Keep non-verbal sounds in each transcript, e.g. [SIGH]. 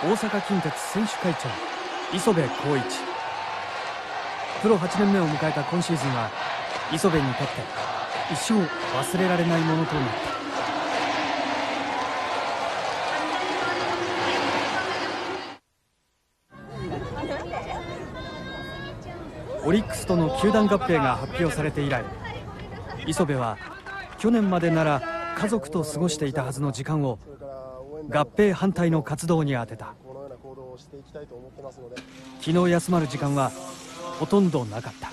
大阪近鉄選手会長磯部浩一。プロ8年目を迎えた今シーズンは磯部にとって一生忘れられないものとなった。オリックスとの球団合併が発表されて以来磯部は去年までなら家族と過ごしていたはずの時間を合併反対の活動に充てた。気の休まる時間はほとんどなかった。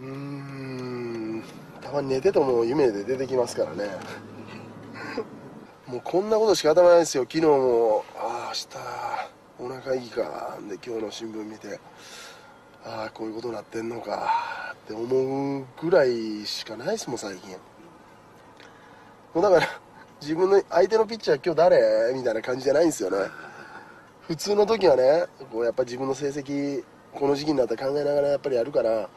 うん。たまに寝てても夢で出てきますからね。[LAUGHS] もうこんなことしか頭ないですよ。昨日もああ明日お腹いいかで今日の新聞見てああこういうことになってんのかって思うぐらいしかないですもん最近もうだから [LAUGHS] 自分の相手のピッチャー今日誰？みたいな感じじゃないんですよね。普通の時はねこうやっぱ自分の成績この時期になって考えながらやっぱりやるからあ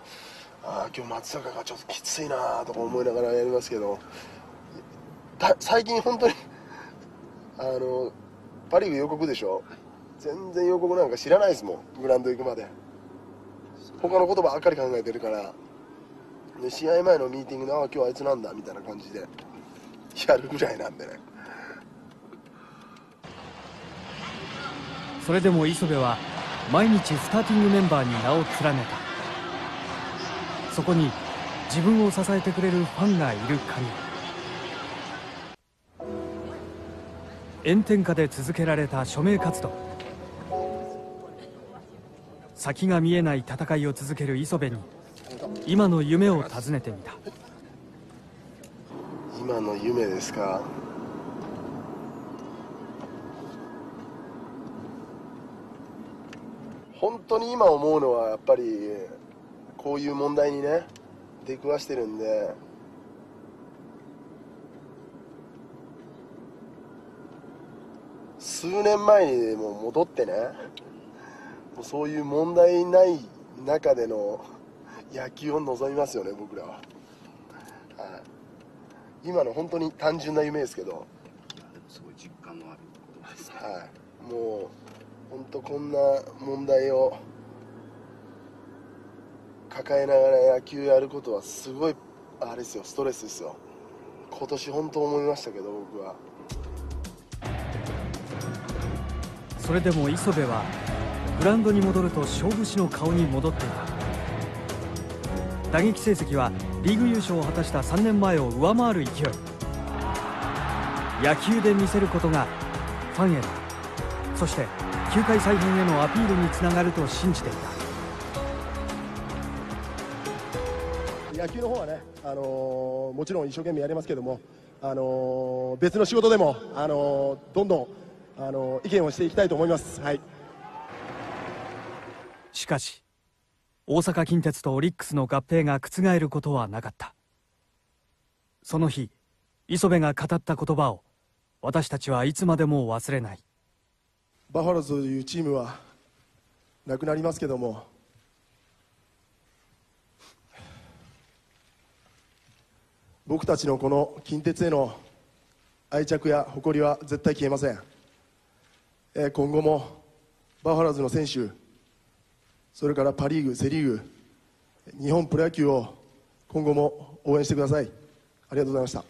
あ今日松坂がちょっときついなとか思いながらやりますけど最近本当に [LAUGHS] あのパ・リーグ予告でしょ？全然予告なんか知らないですもんグラウンド行くまで。他のことばっかり考えてるから。で試合前のミーティングでああ今日あいつなんだみたいな感じで。やるぐらいなんでね。それでも磯部は毎日スターティングメンバーに名を連ねた。そこに自分を支えてくれるファンがいる限り。炎天下で続けられた署名活動。先が見えない戦いを続ける磯部に今の夢を尋ねてみた。今の夢ですか？本当に今思うのはやっぱりこういう問題にね出くわしてるんで。数年前にも戻ってねもうそういう問題ない中での野球を望みますよね僕らは、今の本当に単純な夢ですけど。すごい実感のある言葉です。はい。もう本当こんな問題を抱えながら野球やることはすごいあれですよストレスですよ。今年本当思いましたけど僕は。それでも磯部はグラウンドに戻ると勝負師の顔に戻っていた打撃成績はリーグ優勝を果たした3年前を上回る勢い。野球で見せることがファンへのそして球界再編へのアピールにつながると信じていた。野球の方はね、あのー、もちろん一生懸命やりますけども、あのー、別の仕事でも、あのー、どんどん、あの意見をしていきたいと思います。はい。しかし大阪近鉄とオリックスの合併が覆ることはなかった。その日磯部が語った言葉を私たちはいつまでも忘れない。バファローズというチームはなくなりますけども。僕たちのこの近鉄への愛着や誇りは絶対消えません、え今後もバファローズの選手それからパ・リーグ、セ・リーグ日本プロ野球を今後も応援してください。ありがとうございました。